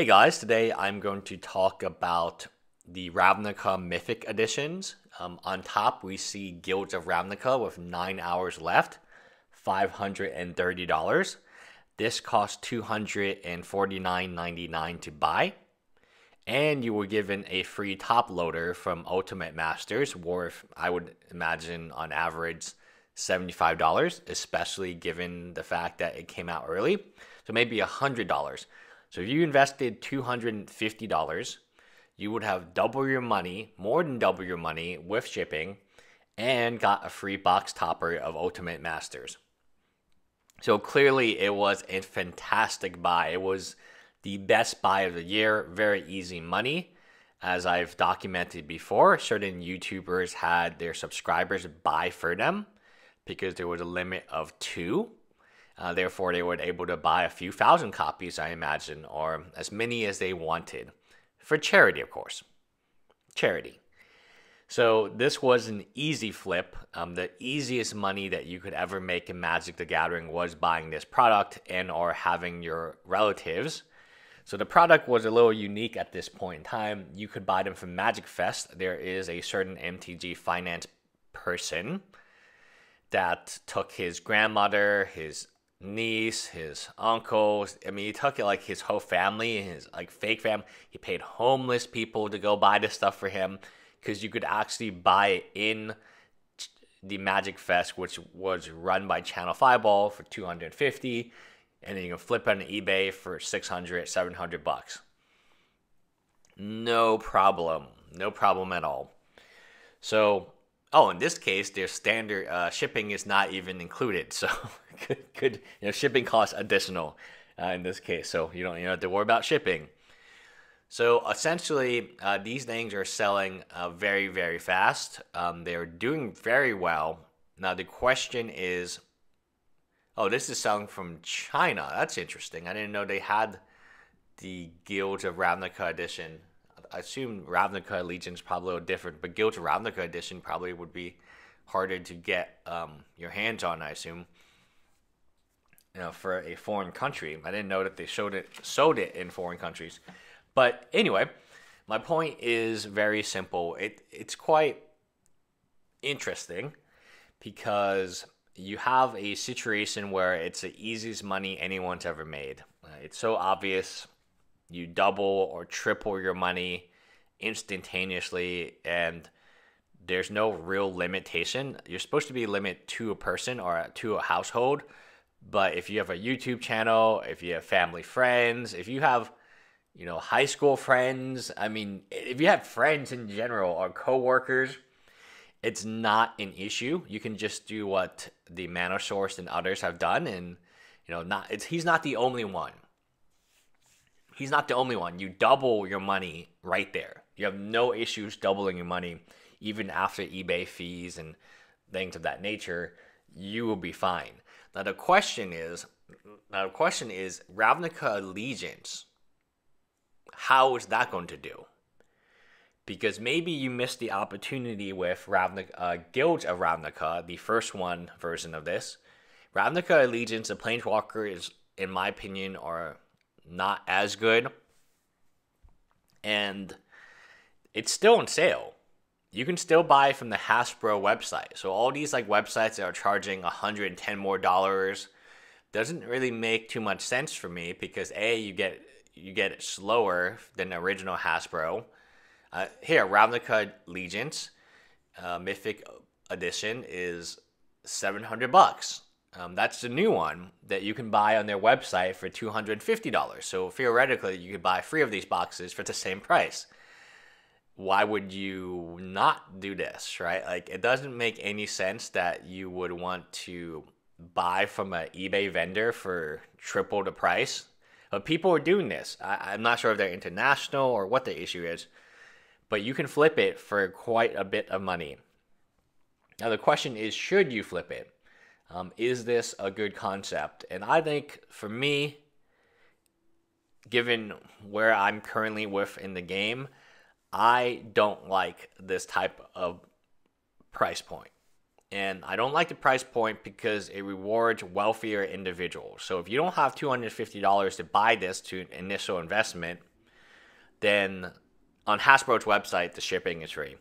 Hey guys, today I'm going to talk about the Ravnica Mythic editions. Um, on top, we see Guilds of Ravnica with 9 hours left, $530. This costs $249.99 to buy. And you were given a free top loader from Ultimate Masters, worth, I would imagine, on average, $75, especially given the fact that it came out early. So maybe $100. So if you invested $250, you would have double your money, more than double your money with shipping, and got a free box topper of Ultimate Masters. So clearly, it was a fantastic buy. It was the best buy of the year, very easy money. As I've documented before, certain YouTubers had their subscribers buy for them because there was a limit of two. Uh, therefore, they were able to buy a few thousand copies, I imagine, or as many as they wanted. For charity, of course. Charity. So this was an easy flip. Um, the easiest money that you could ever make in Magic the Gathering was buying this product and or having your relatives. So the product was a little unique at this point in time. You could buy them from Magic Fest. There is a certain MTG finance person that took his grandmother, his niece, his uncles. I mean, he took it like his whole family, his like fake family. He paid homeless people to go buy this stuff for him because you could actually buy it in the Magic Fest, which was run by Channel Fireball for 250 and then you can flip it on eBay for 600, 700 bucks. No problem. No problem at all. So Oh, in this case, their standard uh, shipping is not even included, so could, could you know shipping costs additional uh, in this case. So you don't you don't have to worry about shipping. So essentially, uh, these things are selling uh, very very fast. Um, they're doing very well. Now the question is, oh, this is selling from China. That's interesting. I didn't know they had the Guilds of Ravnica edition I assume Ravnica Allegiance probably different, but Guild Ravnica Edition probably would be harder to get um, your hands on. I assume. You know, for a foreign country, I didn't know that they showed it, sold it in foreign countries. But anyway, my point is very simple. It it's quite interesting because you have a situation where it's the easiest money anyone's ever made. Uh, it's so obvious you double or triple your money instantaneously and there's no real limitation. You're supposed to be limit to a person or to a household, but if you have a YouTube channel, if you have family friends, if you have you know high school friends, I mean, if you have friends in general or coworkers, it's not an issue. You can just do what the Manosaurus and others have done and you know, not it's he's not the only one he's not the only one. You double your money right there. You have no issues doubling your money, even after eBay fees and things of that nature. You will be fine. Now the question is, now the question is, Ravnica Allegiance. How is that going to do? Because maybe you missed the opportunity with Ravnica, uh, Guilds of Ravnica, the first one version of this. Ravnica Allegiance, the Planeswalker is, in my opinion, are not as good. And it's still on sale. You can still buy from the Hasbro website. So all these like websites that are charging 110 more dollars doesn't really make too much sense for me because a you get you get it slower than the original Hasbro. Uh, here, Ravnica Allegiance uh, Mythic Edition is 700 bucks. Um, that's the new one that you can buy on their website for $250. So theoretically, you could buy three of these boxes for the same price. Why would you not do this, right? Like, it doesn't make any sense that you would want to buy from an eBay vendor for triple the price. But people are doing this. I, I'm not sure if they're international or what the issue is, but you can flip it for quite a bit of money. Now, the question is should you flip it? Um, is this a good concept? And I think for me, given where I'm currently with in the game, I don't like this type of price point. And I don't like the price point because it rewards wealthier individuals. So if you don't have $250 to buy this to initial investment, then on Hasbro's website, the shipping is free.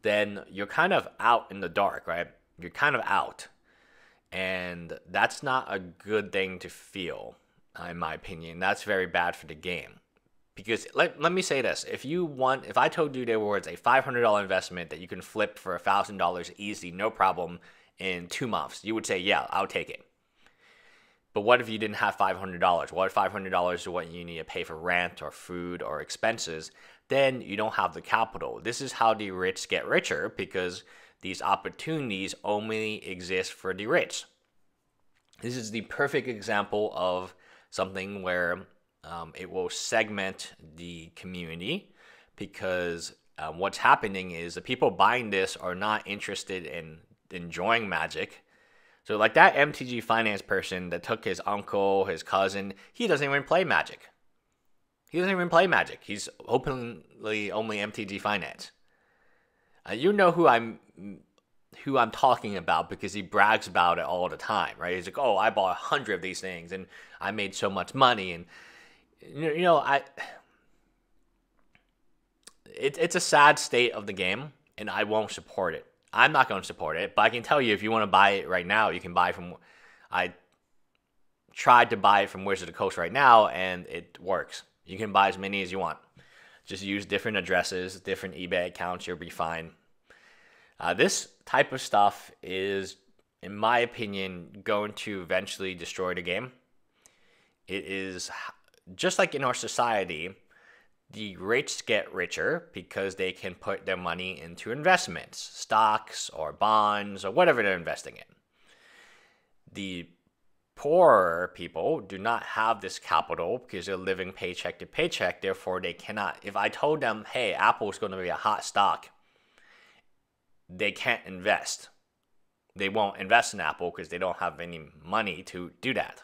Then you're kind of out in the dark, right? You're kind of out. And that's not a good thing to feel, in my opinion. That's very bad for the game. Because let, let me say this if you want, if I told you there was a $500 investment that you can flip for $1,000 easy, no problem, in two months, you would say, yeah, I'll take it. But what if you didn't have $500? What if $500 is what you need to pay for rent or food or expenses? Then you don't have the capital. This is how the rich get richer because these opportunities only exist for the rich. This is the perfect example of something where um, it will segment the community because um, what's happening is the people buying this are not interested in enjoying magic so like that MTG finance person that took his uncle, his cousin, he doesn't even play Magic. He doesn't even play Magic. He's openly only MTG finance. Uh, you know who I'm who I'm talking about because he brags about it all the time, right? He's like, "Oh, I bought a hundred of these things and I made so much money." And you know, I it, it's a sad state of the game, and I won't support it. I'm not going to support it, but I can tell you if you want to buy it right now, you can buy from. I tried to buy it from Wizard of the Coast right now, and it works. You can buy as many as you want. Just use different addresses, different eBay accounts, you'll be fine. Uh, this type of stuff is, in my opinion, going to eventually destroy the game. It is just like in our society the rich get richer because they can put their money into investments, stocks or bonds or whatever they're investing in. The poorer people do not have this capital because they're living paycheck to paycheck. Therefore, they cannot. If I told them, hey, Apple is going to be a hot stock, they can't invest. They won't invest in Apple because they don't have any money to do that.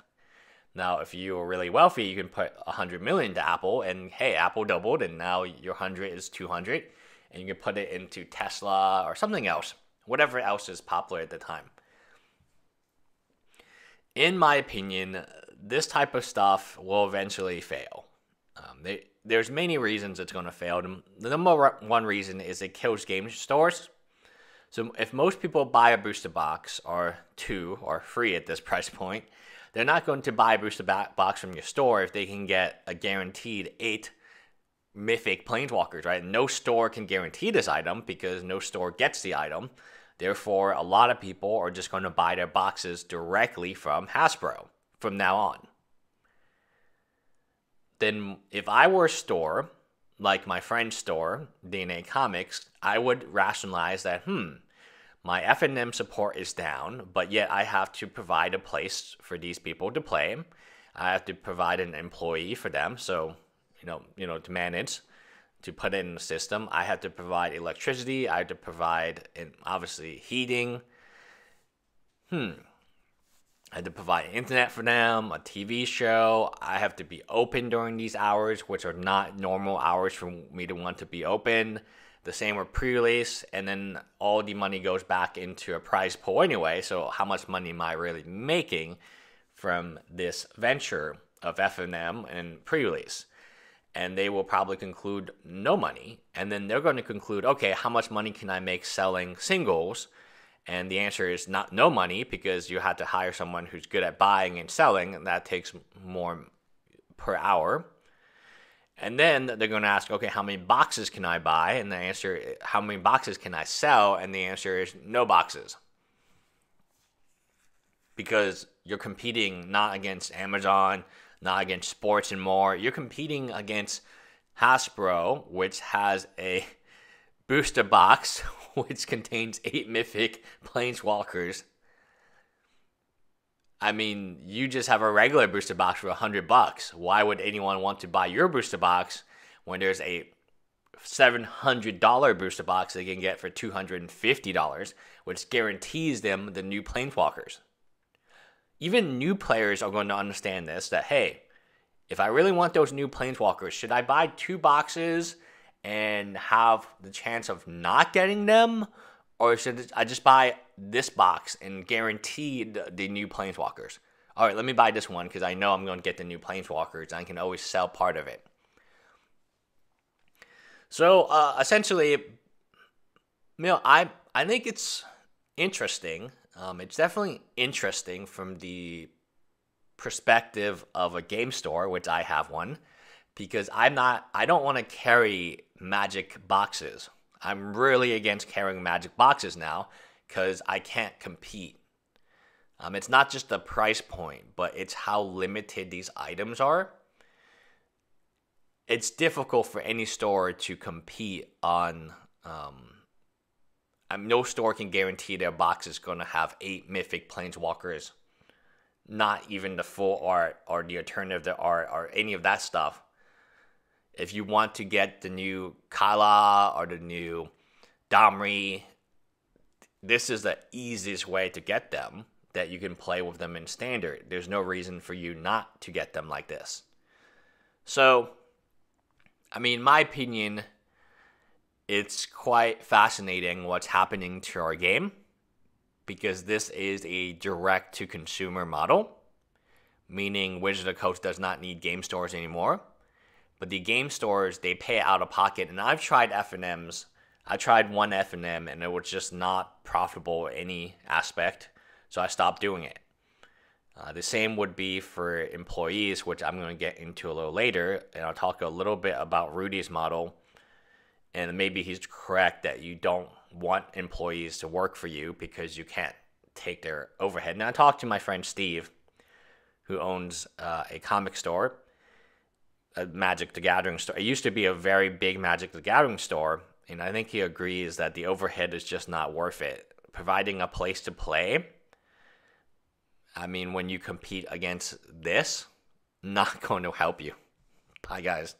Now, if you're really wealthy, you can put 100 million to Apple, and hey, Apple doubled, and now your 100 is 200, and you can put it into Tesla or something else, whatever else is popular at the time. In my opinion, this type of stuff will eventually fail. Um, they, there's many reasons it's going to fail. The number one reason is it kills game stores. So if most people buy a booster box or two or three at this price point, they're not going to buy a booster box from your store if they can get a guaranteed eight mythic planeswalkers, right? No store can guarantee this item because no store gets the item. Therefore, a lot of people are just going to buy their boxes directly from Hasbro from now on. Then, if I were a store, like my friend's store, DNA Comics, I would rationalize that, hmm, my FNM support is down, but yet I have to provide a place for these people to play. I have to provide an employee for them, so you know, you know, to manage, to put in the system. I have to provide electricity. I have to provide, obviously, heating. Hmm. I have to provide internet for them, a TV show. I have to be open during these hours, which are not normal hours for me to want to be open. The same with pre-release, and then all the money goes back into a prize pool anyway. So how much money am I really making from this venture of FNM and pre-release? And they will probably conclude no money, and then they're going to conclude, okay, how much money can I make selling singles? And the answer is not no money because you have to hire someone who's good at buying and selling, and that takes more per hour. And then they're going to ask, okay, how many boxes can I buy? And the answer, how many boxes can I sell? And the answer is no boxes. Because you're competing not against Amazon, not against sports and more. You're competing against Hasbro, which has a booster box which contains eight mythic planeswalkers I mean, you just have a regular booster box for a hundred bucks. Why would anyone want to buy your booster box when there's a seven hundred dollar booster box they can get for two hundred and fifty dollars, which guarantees them the new planeswalkers? Even new players are going to understand this. That hey, if I really want those new planeswalkers, should I buy two boxes and have the chance of not getting them, or should I just buy this box and guarantee the, the new planeswalkers? All right, let me buy this one because I know I'm going to get the new planeswalkers and I can always sell part of it. So uh, essentially, you know, I I think it's interesting. Um, it's definitely interesting from the perspective of a game store, which I have one, because I'm not. I don't want to carry magic boxes. I'm really against carrying magic boxes now because I can't compete. Um, it's not just the price point, but it's how limited these items are. It's difficult for any store to compete on. Um, no store can guarantee their box is going to have eight mythic planeswalkers, not even the full art or the alternative art or any of that stuff. If you want to get the new Kaya or the new Domri, this is the easiest way to get them that you can play with them in standard. There's no reason for you not to get them like this. So, I mean, my opinion, it's quite fascinating what's happening to our game because this is a direct to consumer model, meaning Wizard of the Coast does not need game stores anymore. But the game stores, they pay out of pocket. And I've tried FNMs. I tried one FNM and it was just not profitable in any aspect. So I stopped doing it. Uh, the same would be for employees, which I'm going to get into a little later. And I'll talk a little bit about Rudy's model. And maybe he's correct that you don't want employees to work for you because you can't take their overhead. And I talked to my friend Steve, who owns uh, a comic store a Magic the Gathering store. It used to be a very big Magic the Gathering store, and I think he agrees that the overhead is just not worth it. Providing a place to play, I mean, when you compete against this, not going to help you. Bye, guys.